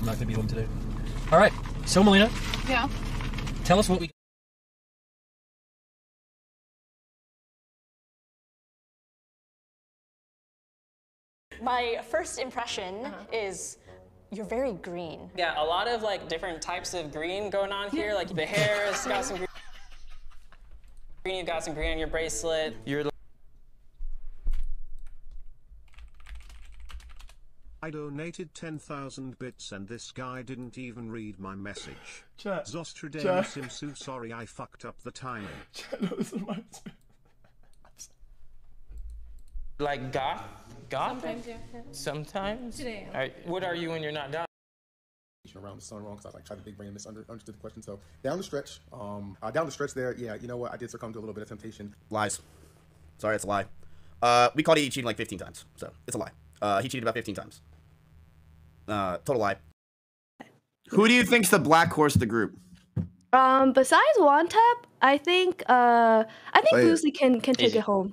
I'm not going to be home today. All right. So, Melina, Yeah. tell us what we. My first impression uh-huh. is you're very green. Yeah, a lot of like different types of green going on here. Like the hair has got some green. You've got some green on your bracelet. You're I donated 10,000 bits and this guy didn't even read my message. Chat. Zostradeus Chat. Simsu sorry I fucked up the timing. No, this is my- like goth, goth. Sometimes, yeah. yeah. Sometimes. Today. Are, what are you when you're not goth? around the sun wrong because I like tried to big brain and misunderstood the question. So down the stretch, um, uh, down the stretch there, yeah, you know what? I did succumb to a little bit of temptation. Lies. Sorry, it's a lie. Uh, we caught E cheating like 15 times, so it's a lie. Uh, he cheated about 15 times. Uh, total lie. Who do you think's the black horse of the group? Um, besides Wantap, I think uh, I think Wait. Boozley can can take it home.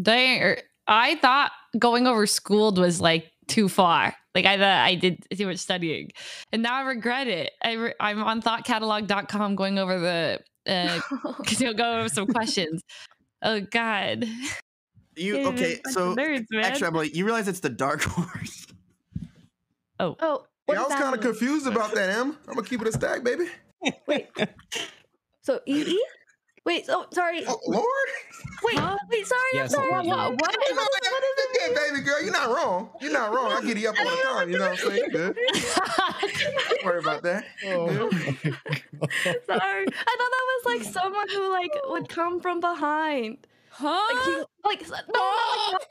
Dang, I thought going over schooled was like too far. Like I thought I did too much studying, and now I regret it. I re- I'm on thoughtcatalog.com going over the uh, to go over some questions. Oh God. You okay? So nerds, man. extra, Emily, you realize it's the dark horse. Oh. Oh, Yeah, I was kind of confused about that, Em. I'm gonna keep it a stack, baby. Wait. So EE? Wait, so sorry. Oh, Lord. Wait, wait, sorry, I'm Yes, sorry. Lord. What, what, what is Yeah, baby girl, you're not wrong. You're not wrong. I get you up all the time. You know what I'm saying? Good. Don't worry about that. Oh. Sorry, I thought that was like someone who like would come from behind. Huh? Like, he, like no,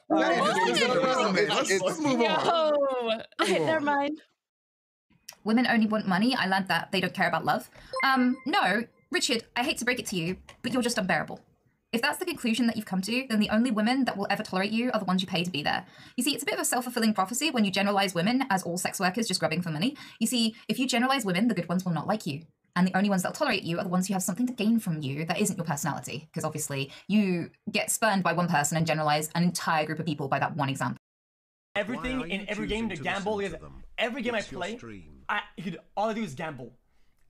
no, like, let's move on. Okay, never mind. Women only want money. I learned that they don't care about love. Um, no, Richard, I hate to break it to you, but you're just unbearable. If that's the conclusion that you've come to, then the only women that will ever tolerate you are the ones you pay to be there. You see, it's a bit of a self fulfilling prophecy when you generalize women as all sex workers just grubbing for money. You see, if you generalize women, the good ones will not like you. And the only ones that'll tolerate you are the ones who have something to gain from you that isn't your personality. Because obviously, you get spurned by one person and generalize an entire group of people by that one example. Everything in every game to to gamble is every game It's I play. I dude, all I do is gamble.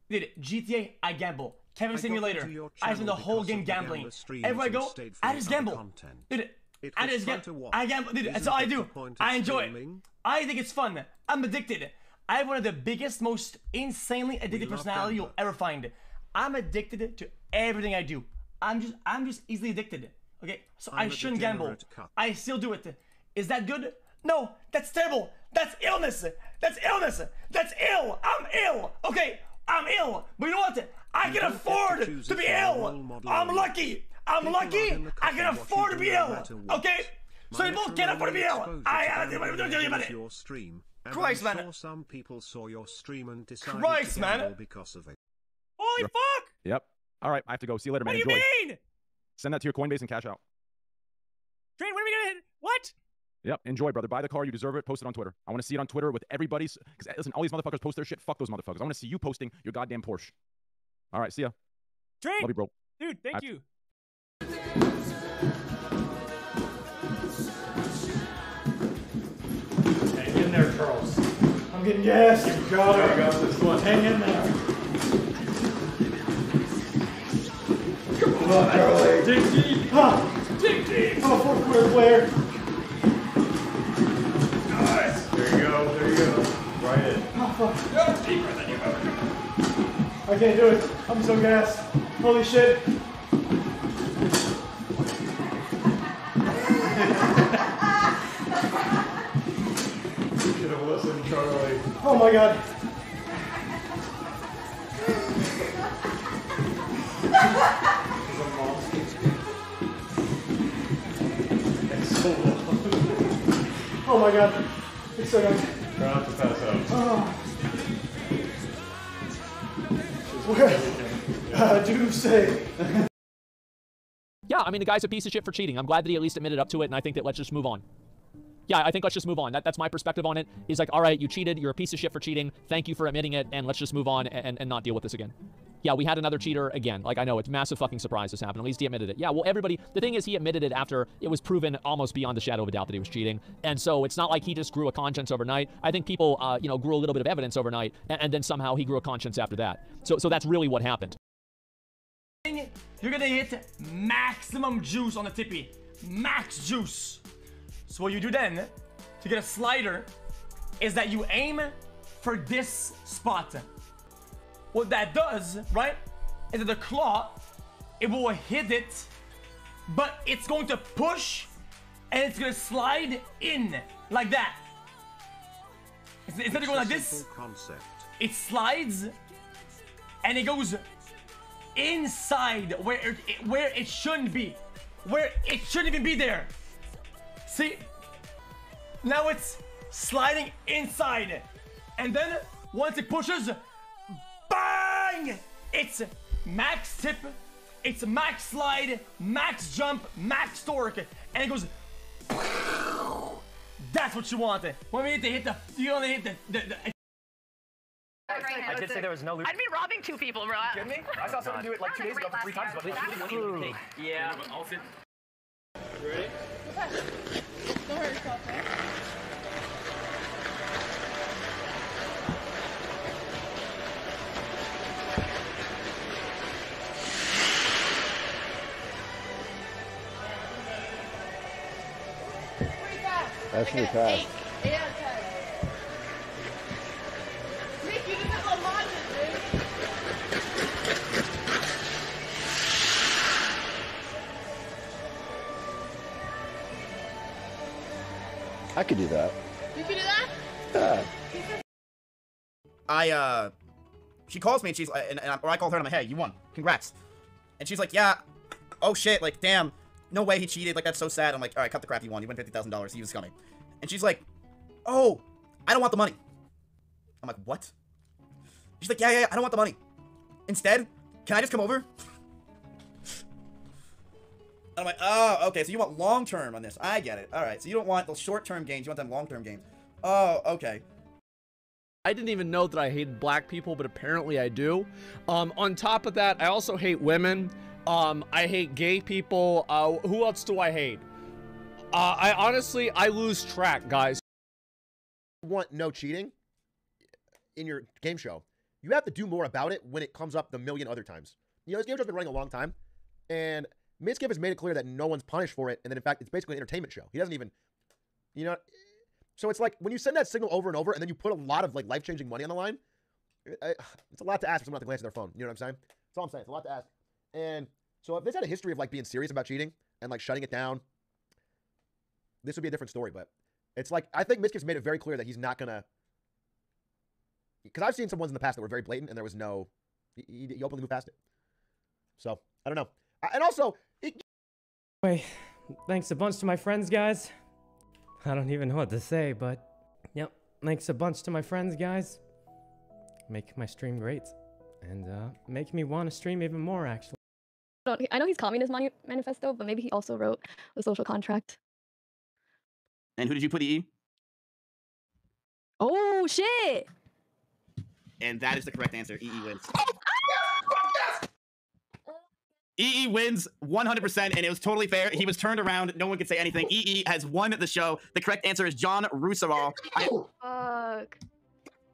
Dude, GTA, I gamble. Kevin I got Simulator, I spend the whole game gambling. gambler streams Everywhere I go, I just gamble. content. Dude, It I just gamble. I gamble. Dude, that's all I do. the point of I enjoy it. I think it's fun. I'm addicted. I have one of the biggest, most insanely addicted personality you'll ever find. I'm addicted to everything I do. I'm just, I'm just easily addicted. Okay, so I I'm a shouldn't gamble. degenerate. I still do it. Is that good? No, that's terrible. That's illness. That's illness. That's ill. I'm ill. Okay, I'm ill. But you know what? I You can don't to afford to be ill. I'm lucky. I'm People lucky. I can afford to be ill. Okay, so My ah, you both can afford to be ill. exposure I to have to gambling do was it. your stream, and Christ, I'm man. sure some people saw your stream and decided Christ, to man. gamble because of it. Holy fuck! Yep. All right, I have to go. See you later, man. What man. do you Enjoy. mean? Send that to your Coinbase and cash out. Train, what are we gonna hit? What? Yep. Enjoy, brother. Buy the car. You deserve it. Post it on Twitter. I want to see it on Twitter with everybody's. Because eh, listen, all these motherfuckers post their shit. Fuck those motherfuckers. I want to see you posting your goddamn Porsche. All right. See ya. Train, Love you, bro. dude, thank I- you. Getting gas. You got it. I got this one. Hang in there. Come on, Charlie. Dig deep. Ah, dig deep. Oh, fourth quarter player. Nice. There you go. There you go. Right in. Oh, fuck. Deeper than you've ever. I can't do it. I'm so gassed. Holy shit. Charlie. Oh my god. Oh my god. It's so young. Try not to pass out. Oh. Well, I uh, do say. Yeah, I mean, the guy's a piece of shit for cheating. I'm glad that he at least admitted up to it, and I think that let's just move on. Yeah, I think let's just move on. That, that's my perspective on it. He's like, all right, you cheated. You're a piece of shit for cheating. Thank you for admitting it, and let's just move on and, and not deal with this again. yeah, we had another cheater again. Like, I know it's massive fucking surprise this happened. At least he admitted it. Yeah, well, everybody, the thing is, he admitted it after it was proven almost beyond the shadow of a doubt that he was cheating. And so it's not like he just grew a conscience overnight. I think people, uh, you know, grew a little bit of evidence overnight, and, and then somehow he grew a conscience after that. So, so that's really what happened. You're gonna hit maximum juice on the tippy. Max juice. So what you do then to get a slider is that you aim for this spot. What that does, right, is that the claw, it will hit it, but it's going to push and it's gonna slide in like that. Instead of going like this, concept. it slides and it goes inside where it- where it shouldn't be where it shouldn't even be there see now it's sliding inside and then once it pushes bang it's max tip it's max slide max jump max torque and it goes that's what you want when we hit the hit the you only hit the, the, the I did say there was no loop. I'd be robbing two people, bro. kidding me? I saw someone do it like two days ago for three times, but they didn't Yeah. Ready? Don't hurt yourself, man. That's your. Eight I could do that. You can do that? Yeah. I uh, she calls me and she's like, and, and I, or I call her and I'm like, hey, you won, congrats. And she's like, yeah, oh shit, like damn, no way he cheated, like that's so sad. I'm like, all right, cut the crap, you won, you won fifty thousand dollars, he was coming. And she's like, oh, I don't want the money. I'm like, what? She's like, yeah, yeah, yeah, I don't want the money. Instead, can I just come over? I'm like, oh, okay, so you want long term on this. I get it. All right, so you don't want the short term gains, you want them long term gains. Oh, okay. I didn't even know that I hated black people, but apparently I do. Um, on top of that, I also hate women. Um, I hate gay people. Uh, who else do I hate? Uh, I honestly, I lose track, guys. want no cheating in your game show, you have to do more about it when it comes up the million other times. You know, this game show's been running a long time, and Mizkif has made it clear that no one's punished for it, and that in fact it's basically an entertainment show. He doesn't even, you know, so it's like when you send that signal over and over, and then you put a lot of like life changing money on the line. It's a lot to ask for someone to glance at their phone. You know what I'm saying? That's all I'm saying. It's a lot to ask. And so if this had a history of like being serious about cheating and like shutting it down, this would be a different story. But it's like I think Mizkif's made it very clear that he's not gonna. Because I've seen some ones in the past that were very blatant, and there was no. He openly moved past it. So I don't know. And also, Wait, thanks a bunch to my friends, guys. I don't even know what to say, but yep, thanks a bunch to my friends, guys. Make my stream great, and uh, make me want to stream even more, actually. I know he's Communist Manu- Manifesto, but maybe he also wrote the social contract. And who did you put EE? Oh shit! And that is the correct answer. EE wins. EE wins 100%, and it was totally fair. He was turned around. No one could say anything. EE has won the show. The correct answer is John Rousseau. I, Fuck.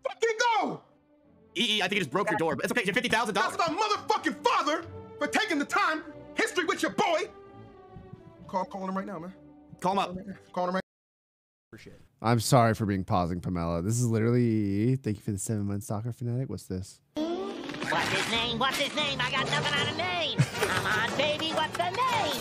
Fucking go! EE, I think it just broke your door. But it's okay. You're $50,000. That's my motherfucking father for taking the time. History with your boy. Call, I'm calling him right now, man. Call him up. Calling him right I'm sorry for being pausing, Pamela. This is literally. Thank you for the seven month soccer fanatic. What's this? What's his name? What's his name? I got nothing on a name. Come on, baby, what's the name?